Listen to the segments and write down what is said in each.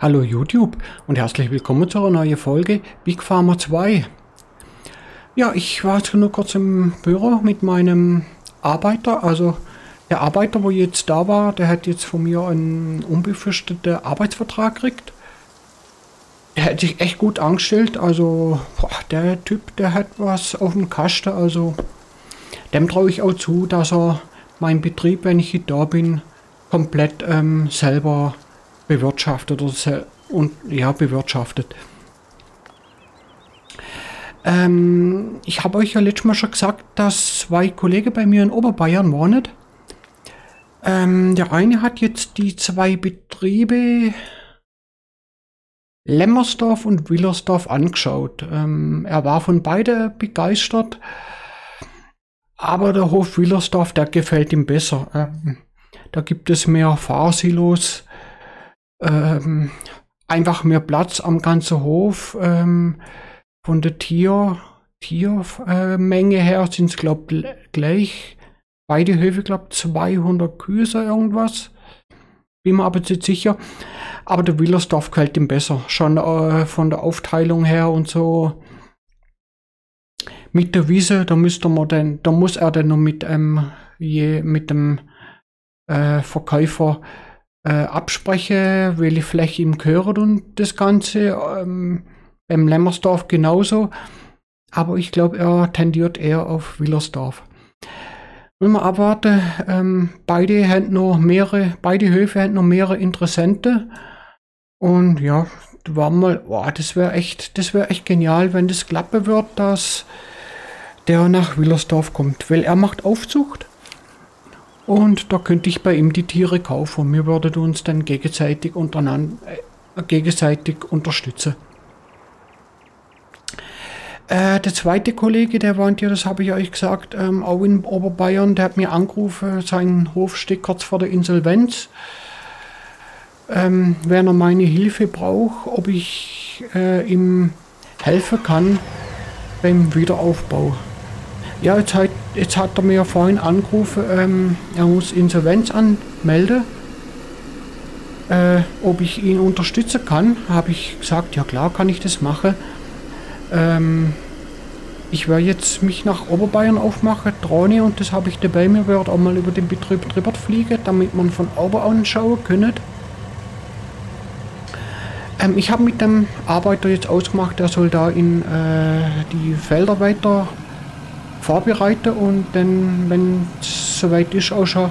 Hallo YouTube und herzlich willkommen zu einer neuen Folge Big Pharma 2. Ja, ich war jetzt nur kurz im Büro mit meinem Arbeiter, also der Arbeiter, wo jetzt da war, der hat jetzt von mir einen unbefristeten Arbeitsvertrag gekriegt. Der hat sich echt gut angestellt, also boah, der Typ, der hat was auf dem Kasten, also dem traue ich auch zu, dass er meinen Betrieb, wenn ich da bin, komplett ähm, selber bewirtschaftet oder und ja bewirtschaftet. Ähm, ich habe euch ja letztes Mal schon gesagt, dass zwei Kollegen bei mir in Oberbayern wohnen. Ähm, der eine hat jetzt die zwei Betriebe Lemmersdorf und Willersdorf angeschaut. Ähm, er war von beide begeistert, aber der Hof Willersdorf, der gefällt ihm besser. Ähm, da gibt es mehr Fahrsilos, ähm, einfach mehr Platz am ganzen Hof. Ähm, von der Tier, Tiermenge äh, her sind es, glaube ich, gleich. Beide Höfe, glaube ich, 200 Kühe oder irgendwas. Bin mir aber nicht sicher. Aber der Willersdorf gefällt ihm besser. Schon äh, von der Aufteilung her und so. Mit der Wiese, da müsste man denn, da muss er dann noch mit, ähm, je, mit dem äh, Verkäufer äh, abspreche, welche Fläche ihm gehört und das Ganze. Ähm, beim Lämmersdorf genauso. Aber ich glaube, er tendiert eher auf Willersdorf. Wenn wir abwarten, ähm, beide haben noch mehrere, beide Höfe haben noch mehrere Interessente. Und ja, war mal, wow, das wäre echt, das wäre echt genial, wenn das klappen wird, dass der nach Willersdorf kommt. Weil er macht Aufzucht. Und da könnte ich bei ihm die Tiere kaufen wir würden uns dann gegenseitig untereinander, äh, gegenseitig unterstützen. Äh, der zweite Kollege, der wohnt ja, das habe ich euch gesagt, ähm, auch in Oberbayern, der hat mir angerufen, sein Hof steht kurz vor der Insolvenz. Ähm, wenn er meine Hilfe braucht, ob ich äh, ihm helfen kann beim Wiederaufbau. Ja, jetzt hat, jetzt hat er mir vorhin angerufen, ähm, er muss Insolvenz anmelden. Äh, ob ich ihn unterstützen kann, habe ich gesagt, ja klar kann ich das machen. Ähm, ich werde jetzt mich nach Oberbayern aufmachen, Drohne und das habe ich dabei. Mir werde auch mal über den Betrieb drüber fliegen, damit man von oben anschauen können. Ähm, ich habe mit dem Arbeiter jetzt ausgemacht, der soll da in äh, die Felder weiter vorbereiten und dann, wenn es soweit ist, auch schon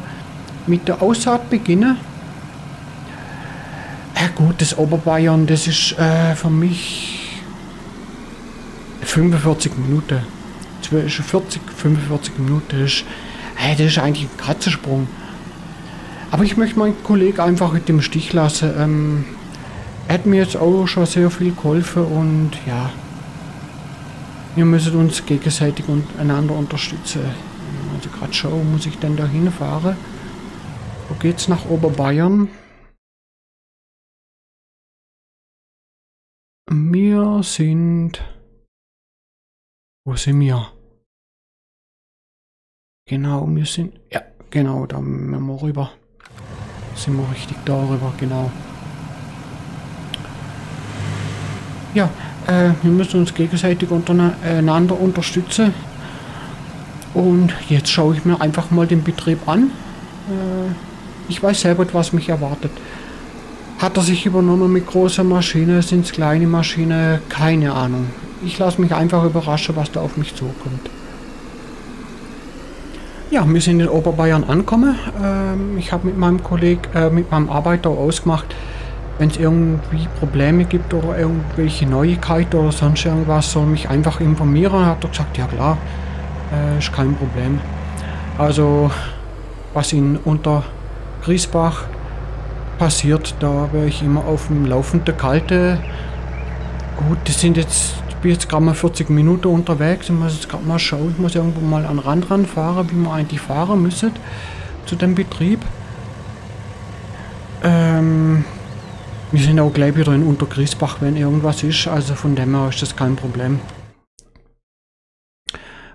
mit der Aussaat beginnen. Ja gut, das Oberbayern, das ist äh, für mich 45 Minuten. 40, 45 Minuten. Ist, hey, das ist eigentlich ein Katzensprung. Aber ich möchte meinen Kollegen einfach mit dem Stich lassen. Ähm, er hat mir jetzt auch schon sehr viel geholfen und ja, wir müssen uns gegenseitig und einander unterstützen. Also gerade schon muss ich denn da hinfahren. Wo geht's nach Oberbayern? Wir sind wo sind wir? Genau, wir sind... Ja, genau, da müssen wir rüber. Sind wir richtig darüber, genau. Ja, äh, wir müssen uns gegenseitig untereinander unterstützen. Und jetzt schaue ich mir einfach mal den Betrieb an. Äh, ich weiß selber, was mich erwartet. Hat er sich übernommen mit großer Maschine? Sind es kleine Maschine? Keine Ahnung ich lasse mich einfach überraschen, was da auf mich zukommt. Ja, wir sind in Oberbayern angekommen. Ähm, ich habe mit meinem Kollegen, äh, mit meinem Arbeiter ausgemacht, wenn es irgendwie Probleme gibt oder irgendwelche Neuigkeiten oder sonst irgendwas, soll mich einfach informieren. Hat er gesagt, ja klar, äh, ist kein Problem. Also, was in unter Griesbach passiert, da wäre ich immer auf dem laufenden Kalte. Gut, das sind jetzt bin jetzt gerade mal 40 Minuten unterwegs und muss jetzt gerade mal schauen, ich muss irgendwo mal an den Rand ranfahren, wie man eigentlich fahren müsste zu dem Betrieb. Wir sind auch gleich wieder in Untergriesbach, wenn irgendwas ist, also von dem her ist das kein Problem.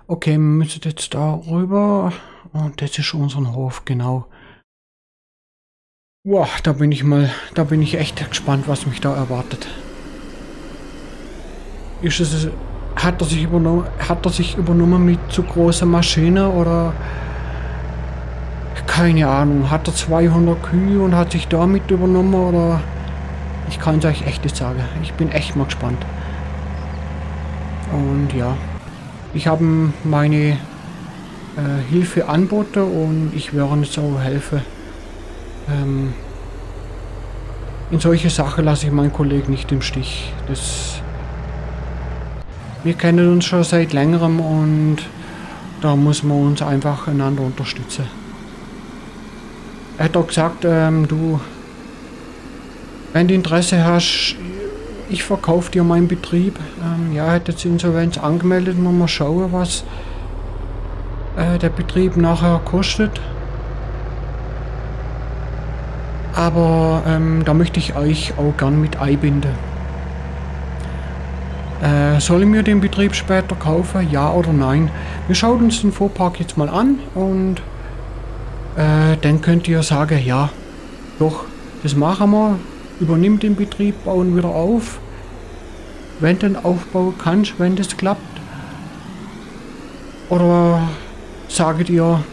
Okay, wir müssen jetzt da rüber und das ist unser Hof, genau. Boah, da bin ich mal, da bin ich echt gespannt, was mich da erwartet. Ist es, hat er sich übernommen, hat er sich übernommen mit zu großer Maschine oder keine Ahnung, hat er 200 Kühe und hat sich damit übernommen oder ich kann es euch echt nicht sagen. Ich bin echt mal gespannt. Und ja, ich habe meine äh, Hilfe anboten und ich werde auch helfen. Ähm, in solche Sachen lasse ich meinen Kollegen nicht im Stich. Das wir kennen uns schon seit längerem und da muss man uns einfach einander unterstützen. Er hat auch gesagt, ähm, du, wenn du Interesse hast, ich verkaufe dir meinen Betrieb. Ähm, ja, hat jetzt Insolvenz angemeldet, muss mal schauen, was äh, der Betrieb nachher kostet. Aber ähm, da möchte ich euch auch gern mit einbinden. Äh, soll ich mir den Betrieb später kaufen? Ja oder nein? Wir schauen uns den Fuhrpark jetzt mal an und äh, dann könnt ihr sagen, ja, doch, das machen wir. Übernimm den Betrieb, bauen wieder auf. Wenn du den aufbauen kannst, wenn das klappt. Oder sagt ihr,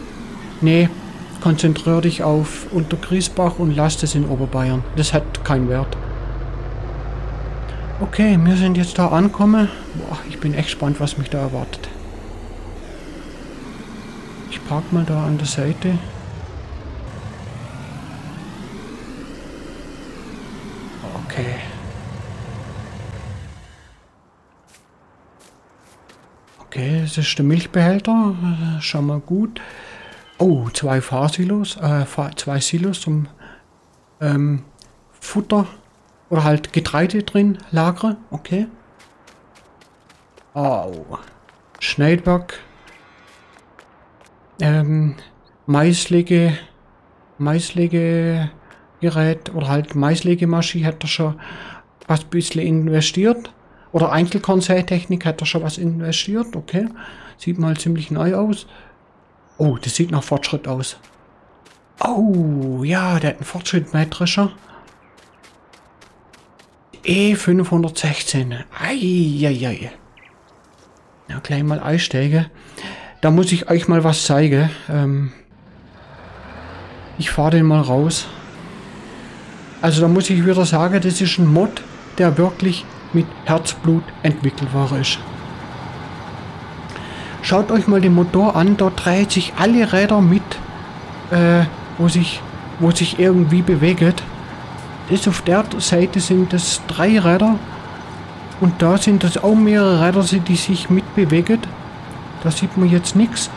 nee, konzentriere dich auf Untergriesbach und lass das in Oberbayern. Das hat keinen Wert. Okay, wir sind jetzt da angekommen. Boah, ich bin echt gespannt, was mich da erwartet. Ich park mal da an der Seite. Okay. Okay, das ist der Milchbehälter. Schon mal gut. Oh, zwei Fahrsilos, äh, zwei Silos zum ähm, Futter oder halt Getreide drin lagere. Okay. Oh. Schneidwerk. Ähm, Maislege, Maislegegerät oder halt Maislegemaschine hat er schon was ein bisschen investiert. Oder Einzelkornsätechnik hat er schon was investiert. Okay. Sieht mal ziemlich neu aus. Oh, das sieht nach Fortschritt aus. Oh, ja, der hat einen Fortschritt-Mähdrescher. E516. Eieiei. Ja, gleich mal einsteigen. Da muss ich euch mal was zeigen. Ähm, ich fahre den mal raus. Also da muss ich wieder sagen, das ist ein Mod, der wirklich mit Herzblut entwickelt worden ist. Schaut euch mal den Motor an, da dreht sich alle Räder mit, äh, wo sich, wo sich irgendwie bewegt. Das auf der Seite sind das drei Räder und da sind das auch mehrere Räder, die sich mitbewegen. Da sieht man jetzt nichts.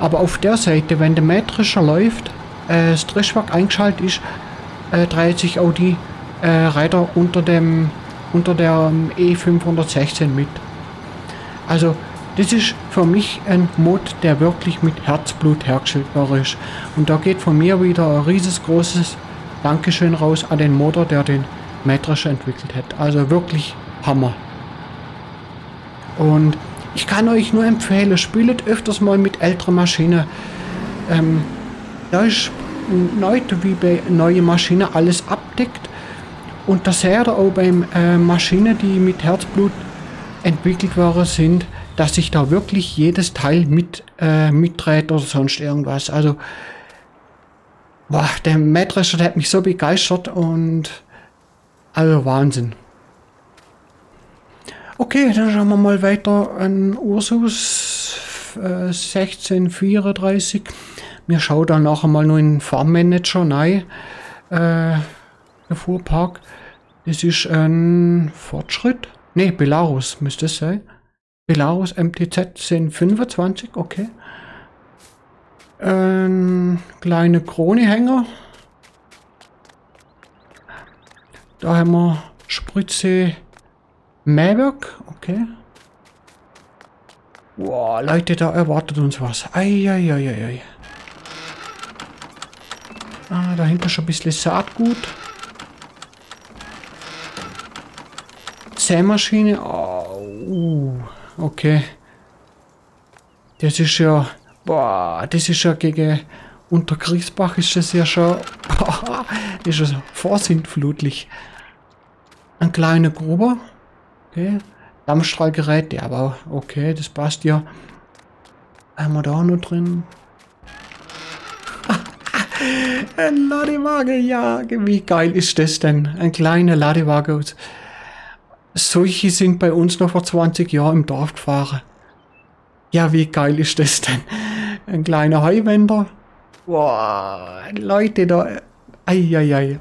Aber auf der Seite, wenn der Mähdrescher läuft, äh, das Dreschwerk eingeschaltet ist, äh, dreht sich auch die äh, Räder unter dem unter der E516 mit. Also das ist für mich ein Mod, der wirklich mit Herzblut hergestellt ist. Und da geht von mir wieder ein riesengroßes Dankeschön raus an den Motor, der den Mähdrescher entwickelt hat. Also wirklich Hammer. Und ich kann euch nur empfehlen, spielt öfters mal mit älteren Maschinen. Ähm, da ist neu wie bei neuen Maschinen alles abdeckt. Und das seht ihr auch beim äh, Maschinen, die mit Herzblut entwickelt worden sind, dass sich da wirklich jedes Teil mit äh, mitdreht oder sonst irgendwas. Also, boah, der Mähdrescher der hat mich so begeistert und also Wahnsinn. Okay, dann schauen wir mal weiter an Ursus äh, 1634. Wir schauen dann nachher mal nur in den Farmmanager rein. Äh, der Fuhrpark. Das ist ein Fortschritt. Ne, Belarus müsste es sein. Belarus MTZ sind 25, okay. Ein kleine Kronehänger. Da haben wir Spritze Mähwerk, okay. Boah, Leute, da erwartet uns was. Eieieiei. Ah, dahinter schon ein bisschen Saatgut. Sämaschine. Oh, okay. Das ist ja... Boah, das ist ja gegen unter Griesbach ist das ja schon, ist ja vorsintflutlich. Ein kleiner Gruber. Okay. Dampfstrahlgerät, ja, aber okay, das passt ja. Wir da noch drin? Ein Ladewagen, ja, wie geil ist das denn? Ein kleiner Ladewagen. Solche sind bei uns noch vor 20 Jahren im Dorf gefahren. Ja, wie geil ist das denn? Ein kleiner Heuwender. Boah, Leute, da... Eieiei.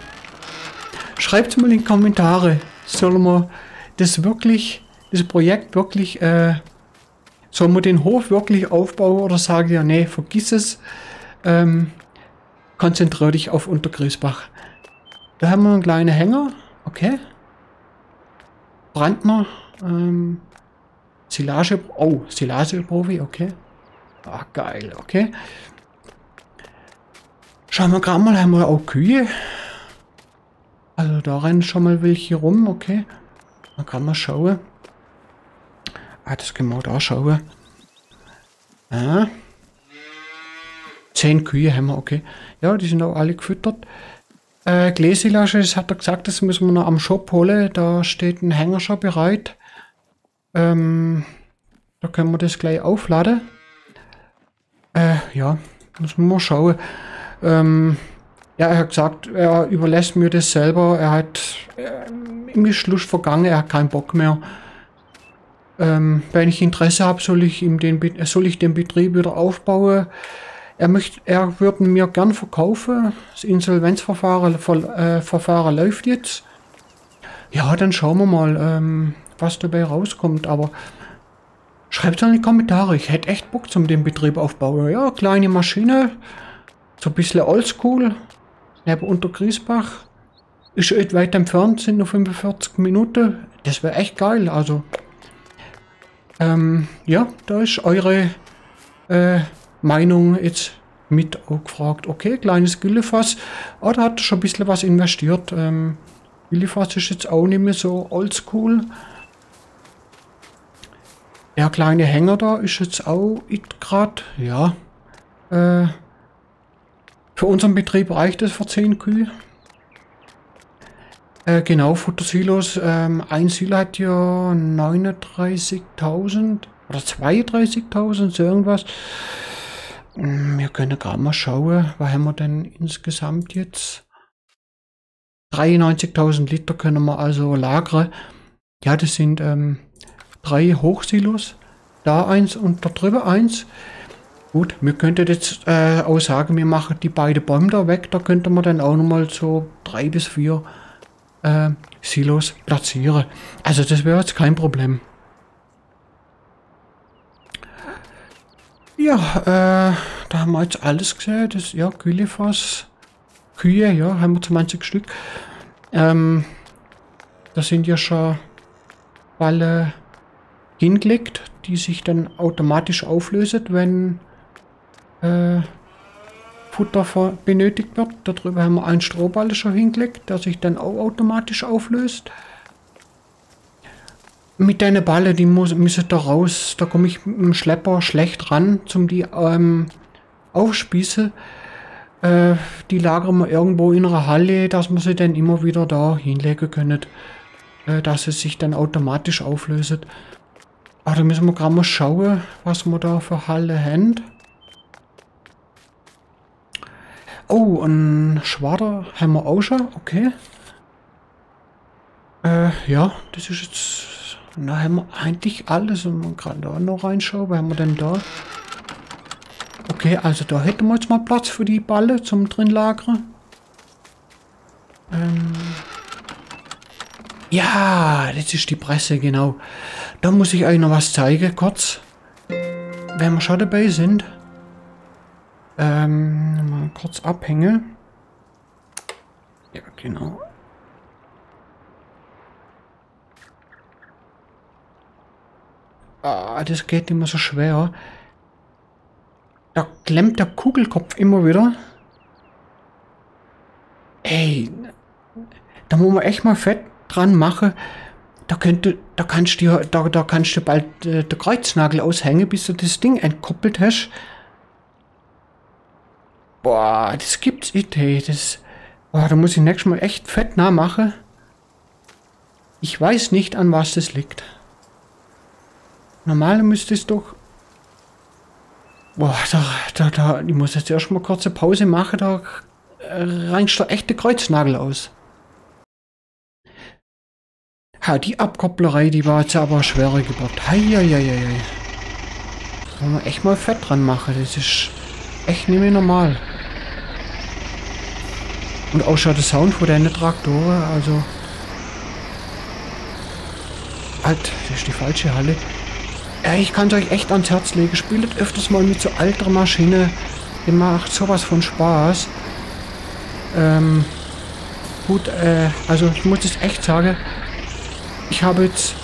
Schreibt mal in die Kommentare, sollen wir das wirklich, das Projekt wirklich, äh, sollen wir den Hof wirklich aufbauen oder sagen ja, nee, vergiss es. Ähm, konzentriere dich auf Untergriesbach. Da haben wir einen kleinen Hänger. Okay. Brandner. Ähm, Silage. Oh, Silage-Profi. Okay. Ah, geil. Okay. Schauen wir gerade mal, haben wir auch Kühe. Also da rennen schon mal welche rum. Okay. Dann kann man schauen. Ah, das können wir da schauen. Ah. Zehn Kühe haben wir, okay. Ja, die sind auch alle gefüttert. Äh, Gläsilage, das hat er gesagt, das müssen wir noch am Shop holen. Da steht ein Hänger schon bereit. Ähm, da können wir das gleich aufladen. Äh, ja, müssen wir mal schauen. Ähm, ja, er hat gesagt, er überlässt mir das selber. Er hat äh, im Schluss vergangen, er hat keinen Bock mehr. Ähm, wenn ich Interesse habe, soll ich ihm den, soll ich den Betrieb wieder aufbauen. Er möchte, er würde mir gern verkaufen. Das Insolvenzverfahren äh, Verfahren läuft jetzt. Ja, dann schauen wir mal, ähm, was dabei rauskommt. Aber schreibt es in die Kommentare. Ich hätte echt Bock zum den Betrieb aufbauen. Ja, kleine Maschine. So ein bisschen oldschool. Neben unter Griesbach. Ist echt weit entfernt, sind nur 45 Minuten. Das wäre echt geil. Also, ähm, ja, da ist eure äh, Meinung jetzt mit gefragt. Okay, kleines Güllefass. Ah, da hat schon ein bisschen was investiert. Ähm, Güllefass ist jetzt auch nicht mehr so oldschool. Der kleine Hänger da ist jetzt auch gerade, ja. Äh, für unseren Betrieb reicht es für 10 Kühe. Äh, genau, Futtersilos. Ähm, ein Silo hat ja 39.000 oder 32.000, so irgendwas. Hm, wir können gerade mal schauen, was haben wir denn insgesamt jetzt? 93.000 Liter können wir also lagern. Ja, das sind ähm, drei Hochsilos. Da eins und da drüber eins. Gut, wir könnten jetzt äh, auch sagen, wir machen die beiden Bäume da weg. Da könnte man dann auch nochmal so drei bis vier äh, Silos platzieren. Also das wäre jetzt kein Problem. Ja, äh, da haben wir jetzt alles gesehen. Das, ja, Güllefass. Kühe, ja, haben wir 20 Stück. Ähm, da sind ja schon Balle hingelegt, die sich dann automatisch auflösen, wenn äh, Futter benötigt wird. Darüber haben wir einen Strohball schon hingelegt, der sich dann auch automatisch auflöst. Mit deiner Balle, die muss, müssen da raus. Da komme ich mit dem Schlepper schlecht ran, zum die ähm, aufspießen. Äh, die lagern wir irgendwo in einer Halle, dass man sie dann immer wieder da hinlegen können. Äh, dass es sich dann automatisch auflöst. Aber da müssen wir gerade mal schauen, was wir da für Halle haben. Oh, ein Schwader haben wir auch schon, okay. Äh, ja, das ist jetzt da haben wir eigentlich alles. Und man kann da noch reinschauen. Was haben wir denn da? Okay, also da hätten wir jetzt mal Platz für die Balle zum drin lagern. Ähm ja, das ist die Presse, genau. Da muss ich euch noch was zeigen, kurz. Wenn wir schon dabei sind. Ähm, mal kurz abhängen. Ja, genau. Ah, das geht immer so schwer. Da klemmt der Kugelkopf immer wieder. Ey, da muss man echt mal fett dran machen. Da könnte, da kannst du, da, da kannst du bald äh, den Kreuznagel aushängen, bis du das Ding entkoppelt hast. Boah, das gibt's Idee. Das. Boah, da muss ich nächstes Mal echt fett nachmachen. Ich weiß nicht, an was das liegt. Normal müsste es doch. Boah, da, da, da, ich muss jetzt erstmal kurze Pause machen, da reinst du echte Kreuznagel aus. Ja, die Abkopplerei, die war jetzt aber schwerer gebaut. Heieieiei. Kann man echt mal Fett dran machen. Das ist echt nicht mehr normal. Und auch schon der Sound von deinen Traktoren, also... Halt, das ist die falsche Halle. Ich kann es euch echt ans Herz legen. Spielt öfters mal mit so alter Maschine. Die macht sowas von Spaß. Ähm, gut, äh, also ich muss es echt sagen, ich habe jetzt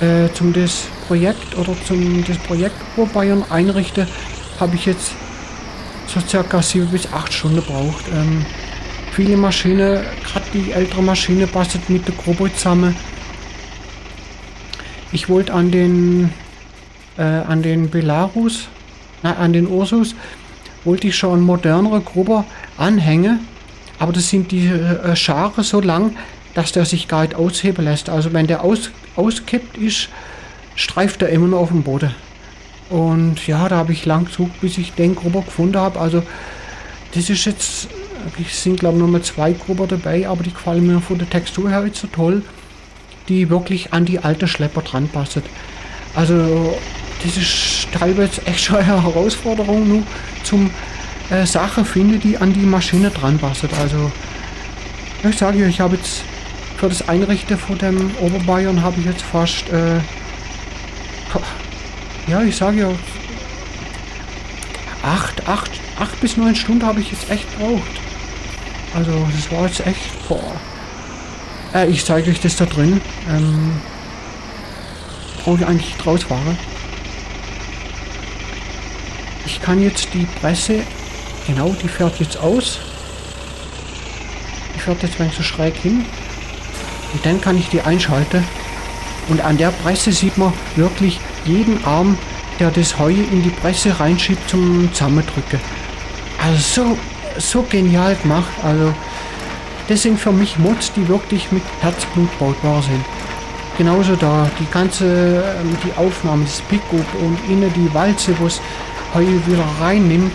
äh, zum das Projekt oder zum das Projekt Oberbayern einrichte, habe ich jetzt so circa 7 bis 8 Stunden braucht. Ähm, viele Maschine, gerade die ältere Maschine passt mit der Gruppe zusammen. Ich wollte an den äh, an den Belarus, na, an den Ursus, wollte ich schon modernere Gruppe anhängen, aber das sind die äh, Schare so lang, dass der sich gar nicht ausheben lässt. Also wenn der aus, auskippt ist, streift er immer noch auf dem Boden. Und ja, da habe ich lang gesucht, bis ich den Gruppe gefunden habe. Also das ist jetzt, es sind glaube ich nur mal zwei Gruppen dabei, aber die gefallen mir von der Textur her jetzt so toll, die wirklich an die alte Schlepper dran passen. Also das ist teilweise echt schon eine Herausforderung, nur zum äh, Sachen finden, die an die Maschine dran passen. Also ich sage euch, ich habe jetzt für das Einrichten von dem Oberbayern habe ich jetzt fast äh, ja, ich sage ja acht, acht, acht bis neun Stunden habe ich jetzt echt braucht. Also das war jetzt echt boah. Äh, ich zeige euch das da drin. Ähm, brauche ich eigentlich draus fahren. Ich kann jetzt die Presse, genau, die fährt jetzt aus. Die fährt jetzt wenn so schräg hin. Und dann kann ich die einschalten. Und an der Presse sieht man wirklich jeden Arm, der das Heu in die Presse reinschiebt zum Zusammendrücken. Also so, so genial gemacht. Also das sind für mich Mods, die wirklich mit Herzblut bautbar sind. Genauso da, die ganze, ähm, die Aufnahme, das Pickup und innen die Walze, wo es Heu wieder reinnimmt.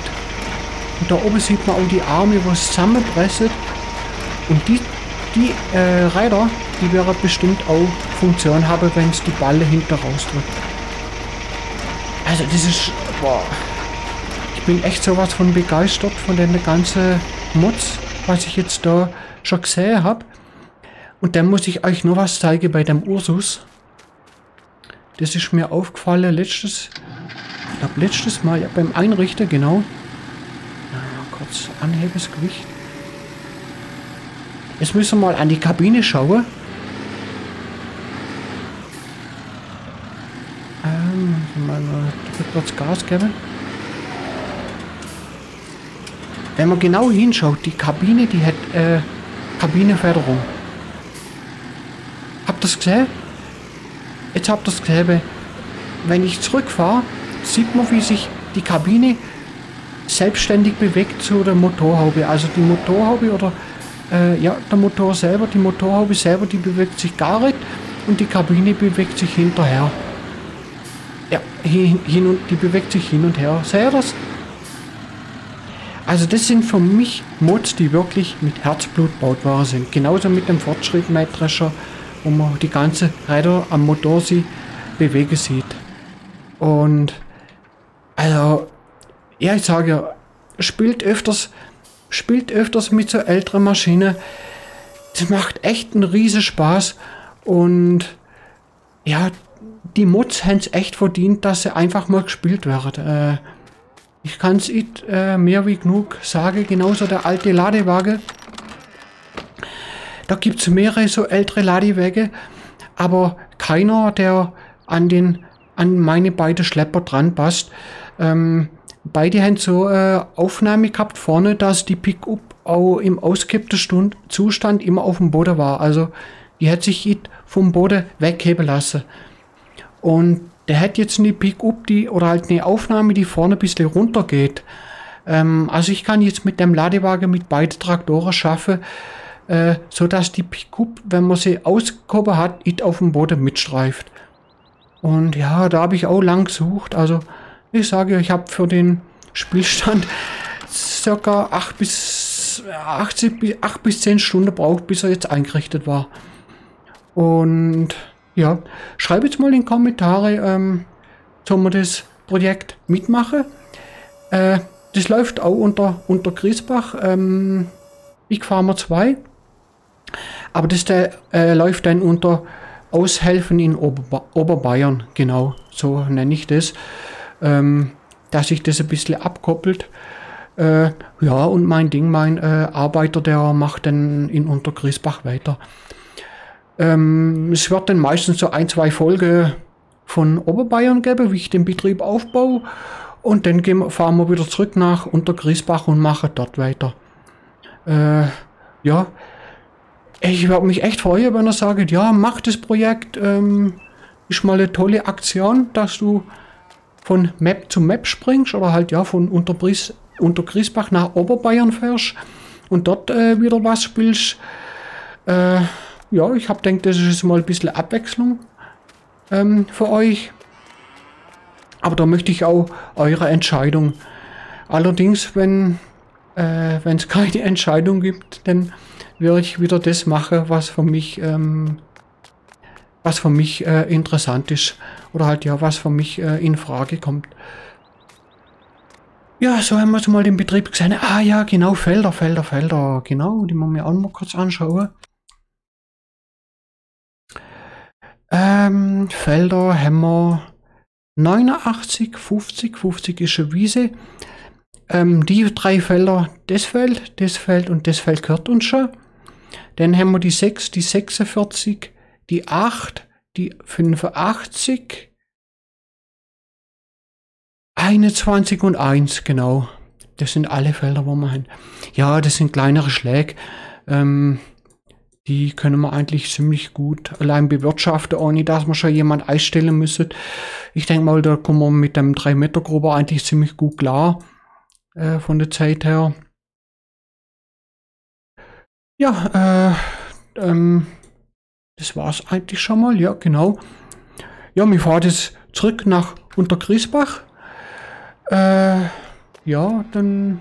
Und da oben sieht man auch die Arme, wo es zusammenpresset. Und die, die äh, Reiter, die wäre bestimmt auch Funktion haben, wenn es die Balle hinter rausdrückt. Also das ist, boah, ich bin echt sowas von begeistert von den ganzen Mods, was ich jetzt da schon gesehen habe. Und dann muss ich euch noch was zeigen bei dem Ursus. Das ist mir aufgefallen letztes, ich glaube letztes Mal, ja, beim Einrichter, genau. Ja, kurz anhebes Gewicht. Jetzt müssen wir mal an die Kabine schauen. Ähm, mal kurz Gas geben. Wenn man genau hinschaut, die Kabine, die hat äh, Kabineförderung. Habt ihr das gesehen? Jetzt habt ihr das gesehen. Wenn ich zurückfahre, sieht man, wie sich die Kabine selbstständig bewegt zu der Motorhaube. Also die Motorhaube oder äh, ja, der Motor selber, die Motorhaube selber, die bewegt sich gar nicht und die Kabine bewegt sich hinterher. Ja, hin, hin und die bewegt sich hin und her. Seht ihr das? Also das sind für mich Mods, die wirklich mit Herzblut bautbar sind. Genauso mit dem Fortschritt Mähdrescher, wo man die ganze Räder am Motor sie bewegen sieht. Und also, ja, ich sage ja, spielt öfters, spielt öfters mit so älteren Maschinen. Das macht echt einen riesen Spaß. Und ja, die Mods haben es echt verdient, dass sie einfach mal gespielt werden. Äh, ich kann es äh, mehr wie genug sagen. Genauso der alte Ladewagen. Da gibt es mehrere so ältere Ladewege, aber keiner, der an den an meine beiden Schlepper dran passt. Ähm, beide haben so äh, Aufnahme gehabt vorne, dass die Pickup auch im ausgekippten Zustand immer auf dem Boden war. Also die hat sich vom Boden wegheben lassen. Und der hat jetzt eine Pickup, die oder halt eine Aufnahme, die vorne ein bisschen runter geht. Ähm, also ich kann jetzt mit dem Ladewagen mit beiden Traktoren schaffen, äh, so dass die Pickup, wenn man sie ausgehoben hat, auf dem Boden mitstreift. Und ja, da habe ich auch lang gesucht. Also ich sage, ich habe für den Spielstand circa 8 bis 80, 8 bis 10 Stunden braucht, bis er jetzt eingerichtet war. Und ja, schreibe jetzt mal in die Kommentare, ähm, soll man das Projekt mitmachen. Äh, das läuft auch unter, unter Griesbach, ähm, Big Farmer 2. Aber das der, äh, läuft dann unter Aushelfen in Oberba Oberbayern, genau, so nenne ich das. Ähm, dass sich das ein bisschen abkoppelt. Äh, ja, und mein Ding, mein äh, Arbeiter, der macht dann in Untergriesbach weiter. Ähm, es wird dann meistens so ein, zwei Folgen von Oberbayern geben, wie ich den Betrieb aufbaue. Und dann gehen, fahren wir wieder zurück nach Untergriesbach und machen dort weiter. Äh, ja, ich würde mich echt freuen, wenn er sagt, ja, mach das Projekt. Ähm, ist mal eine tolle Aktion, dass du von Map zu Map springst oder halt ja von Unterbries, Untergriesbach nach Oberbayern fährst und dort äh, wieder was spielst. Äh, ja, ich habe gedacht, das ist mal ein bisschen Abwechslung ähm, für euch. Aber da möchte ich auch eure Entscheidung. Allerdings, wenn äh, es keine Entscheidung gibt, dann werde ich wieder das machen, was für mich ähm, was für mich äh, interessant ist oder halt ja, was für mich äh, in Frage kommt. Ja, so haben wir jetzt mal den Betrieb gesehen. Ah ja, genau, Felder, Felder, Felder, genau, die wollen wir auch mal kurz anschauen. Ähm, Felder haben wir 89, 50, 50 ist eine Wiese. Ähm, die drei Felder, das Feld, das Feld und das Feld gehört uns schon. Dann haben wir die 6, die 46, die 8, die 85, 21 und 1, genau. Das sind alle Felder, wo wir haben. Ja, das sind kleinere Schläge. Ähm, die können wir eigentlich ziemlich gut allein bewirtschaften, ohne dass man schon jemand einstellen müsste. Ich denke mal, da kommen wir mit dem 3 Meter Gruber eigentlich ziemlich gut klar äh, von der Zeit her. Ja, äh, ähm, das war's eigentlich schon mal, ja, genau. Ja, wir fahren jetzt zurück nach Untergriesbach. Äh, ja, dann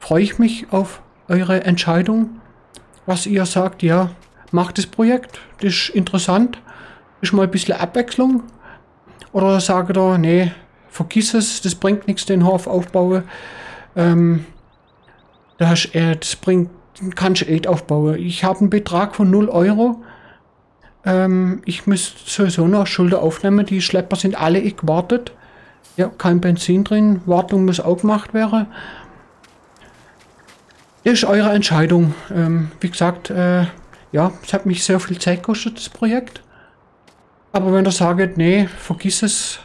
freue ich mich auf eure Entscheidung, was ihr sagt. Ja, macht das Projekt, das ist interessant, ist mal ein bisschen Abwechslung. Oder sagt ihr, nee, vergiss es, das bringt nichts, den Hof aufbauen. Ähm, das, äh, das bringt, kannst du echt aufbauen. Ich habe einen Betrag von 0 Euro ähm, ich müsste sowieso noch Schulter aufnehmen. Die Schlepper sind alle gewartet. Ja, kein Benzin drin. Wartung muss auch gemacht werden. Ist eure Entscheidung. Ähm, wie gesagt, äh, ja, es hat mich sehr viel Zeit gekostet, das Projekt. Aber wenn ihr sagt, nee, vergiss es,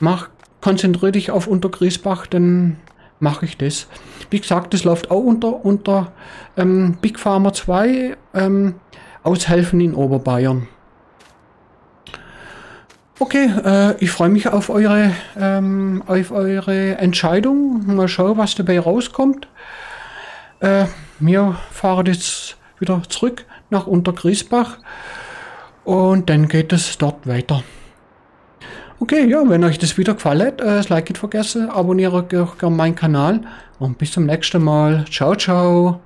mach, konzentriere dich auf Untergriesbach, dann mache ich das. Wie gesagt, das läuft auch unter, unter ähm, Big Farmer 2. Ähm, aushelfen in Oberbayern. Okay, äh, ich freue mich auf eure, ähm, auf eure Entscheidung. Mal schauen, was dabei rauskommt. Äh, wir fahren jetzt wieder zurück nach Untergriesbach und dann geht es dort weiter. Okay, ja, wenn euch das Video gefallen hat, äh, das Like nicht vergessen, abonniere auch gerne meinen Kanal und bis zum nächsten Mal. Ciao, ciao.